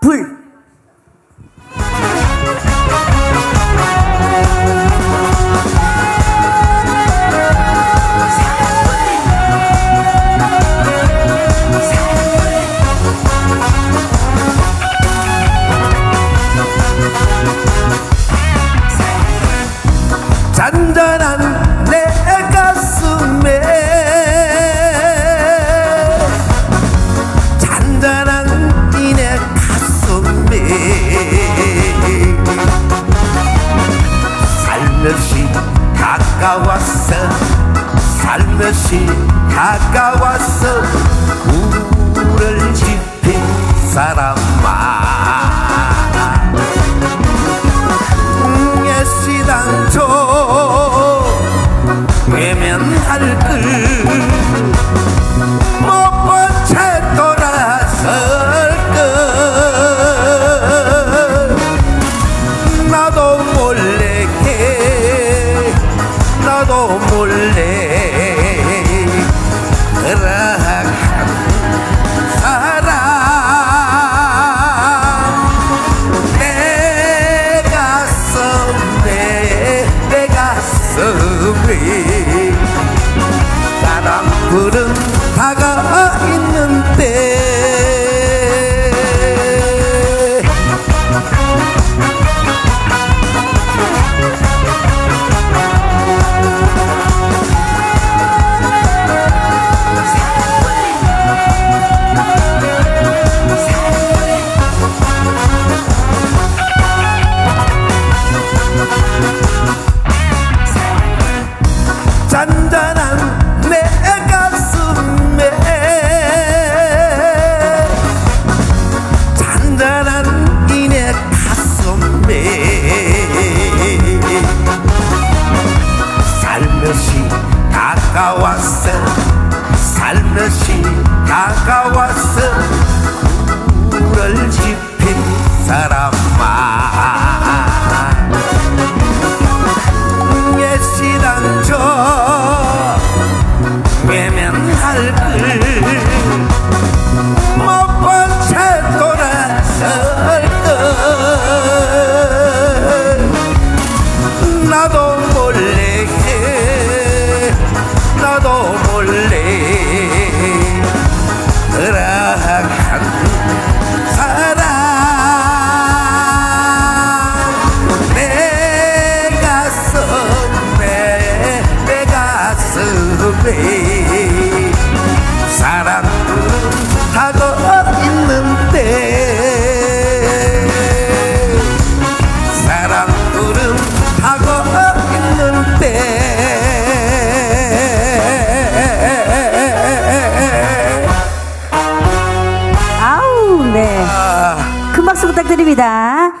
please. 다가왔어. 살며시 다가왔어. 우울을 설레 하늘이 다가왔어 불을 지핀 사람아 예시단저 예면할 걸못 번째 돌아설 걸 나도 몰래 나도 몰래 축하드립니다.